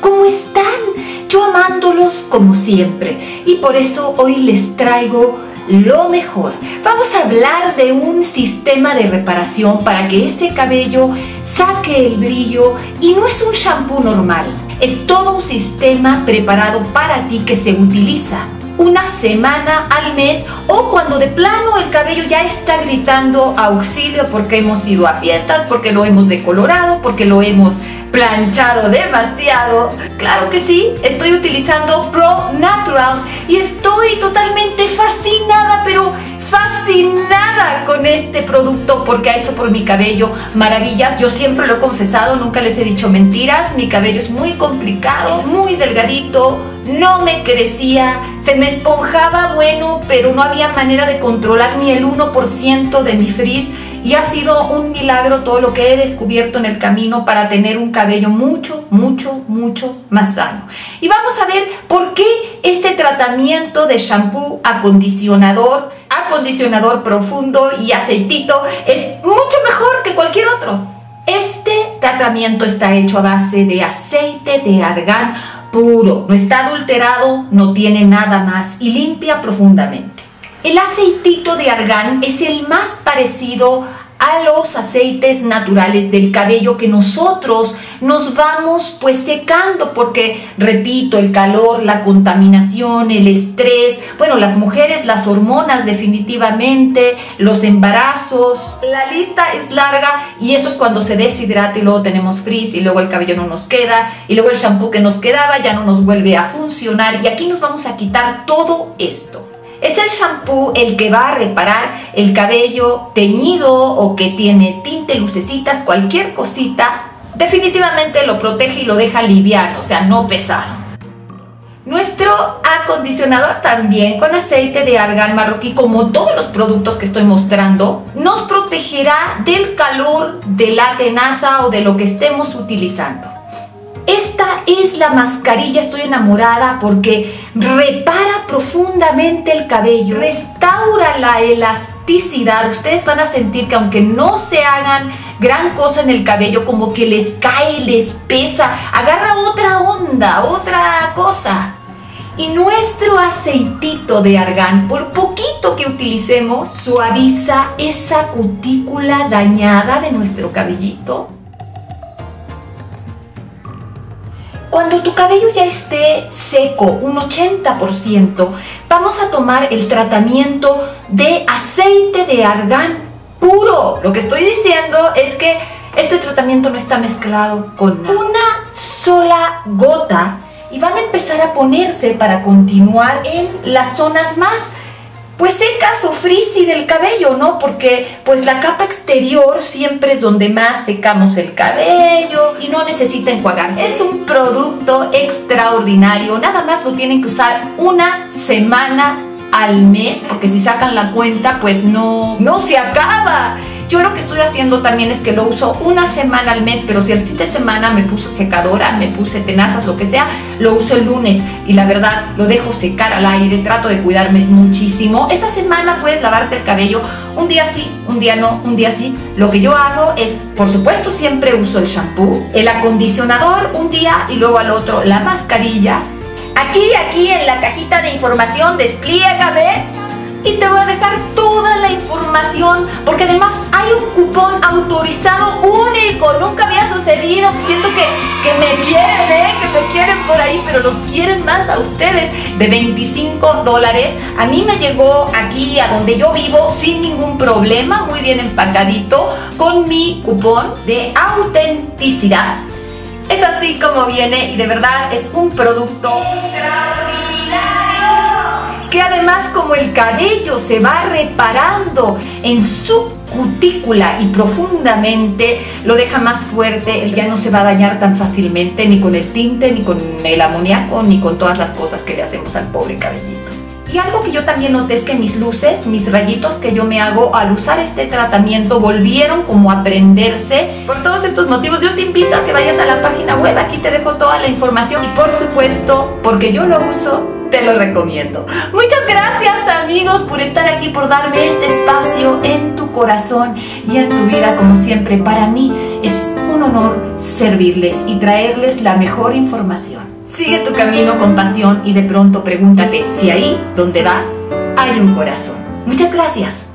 ¿cómo están? Yo amándolos como siempre y por eso hoy les traigo lo mejor. Vamos a hablar de un sistema de reparación para que ese cabello saque el brillo y no es un shampoo normal, es todo un sistema preparado para ti que se utiliza una semana al mes o cuando de plano el cabello ya está gritando auxilio porque hemos ido a fiestas, porque lo hemos decolorado, porque lo hemos planchado demasiado. Claro que sí, estoy utilizando Pro Natural y estoy totalmente fascinada, pero fascinada con este producto porque ha hecho por mi cabello maravillas. Yo siempre lo he confesado, nunca les he dicho mentiras. Mi cabello es muy complicado, es muy delgadito, no me crecía, se me esponjaba bueno, pero no había manera de controlar ni el 1% de mi frizz y ha sido un milagro todo lo que he descubierto en el camino para tener un cabello mucho, mucho, mucho más sano. Y vamos a ver por qué este tratamiento de shampoo, acondicionador, acondicionador profundo y aceitito es mucho mejor que cualquier otro. Este tratamiento está hecho a base de aceite de argán puro, no está adulterado, no tiene nada más y limpia profundamente. El aceitito de argán es el más parecido a los aceites naturales del cabello que nosotros nos vamos pues secando porque repito el calor la contaminación el estrés bueno las mujeres las hormonas definitivamente los embarazos. La lista es larga y eso es cuando se deshidrata y luego tenemos frizz y luego el cabello no nos queda y luego el shampoo que nos quedaba ya no nos vuelve a funcionar. Y aquí nos vamos a quitar todo esto es el shampoo el que va a reparar el cabello teñido o que tiene tinte, lucecitas, cualquier cosita. Definitivamente lo protege y lo deja liviano, o sea, no pesado. Nuestro acondicionador también con aceite de argán marroquí, como todos los productos que estoy mostrando, nos protegerá del calor, de la tenaza o de lo que estemos utilizando. Esta es la mascarilla, estoy enamorada porque repara profundamente el cabello, restaura la elasticidad. Ustedes van a sentir que aunque no se hagan gran cosa en el cabello, como que les cae, les pesa, agarra otra onda, otra cosa. Y nuestro aceitito de argán, por poquito que utilicemos, suaviza esa cutícula dañada de nuestro cabellito Cuando tu cabello ya esté seco, un 80%, vamos a tomar el tratamiento de aceite de argán puro. Lo que estoy diciendo es que este tratamiento no está mezclado con una sola gota y van a empezar a ponerse para continuar en las zonas más pues secas o frizzy del cabello, ¿no? Porque pues la capa exterior siempre es donde más secamos el cabello y no necesita enjuagarse. Es un producto extraordinario, nada más lo tienen que usar una semana al mes, porque si sacan la cuenta pues no, no se acaba. Yo lo que estoy haciendo también es que lo uso una semana al mes, pero si el fin de semana me puse secadora, me puse tenazas, lo que sea, lo uso el lunes y la verdad lo dejo secar al aire, trato de cuidarme muchísimo. Esa semana puedes lavarte el cabello un día sí, un día no, un día sí. Lo que yo hago es, por supuesto, siempre uso el shampoo, el acondicionador un día y luego al otro la mascarilla. Aquí, aquí en la cajita de información, despliégame y te voy a dejar toda la información porque además hay un cupón autorizado único, nunca había sucedido, siento que, que me quieren, ¿eh? que me quieren por ahí, pero los quieren más a ustedes, de 25 dólares, a mí me llegó aquí a donde yo vivo sin ningún problema, muy bien empacadito, con mi cupón de autenticidad. Es así como viene y de verdad es un producto extraordinario que además como el cabello se va reparando en su cutícula y profundamente lo deja más fuerte, ya no se va a dañar tan fácilmente ni con el tinte, ni con el amoníaco, ni con todas las cosas que le hacemos al pobre cabellito. Y algo que yo también noté es que mis luces, mis rayitos que yo me hago al usar este tratamiento volvieron como a prenderse. Por todos estos motivos yo te invito a que vayas a la página web, aquí te dejo toda la información y por supuesto, porque yo lo uso, te lo recomiendo. Muchas gracias amigos por estar aquí, por darme este espacio en tu corazón y en tu vida como siempre. Para mí es un honor servirles y traerles la mejor información. Sigue tu camino con pasión y de pronto pregúntate si ahí donde vas hay un corazón. Muchas gracias.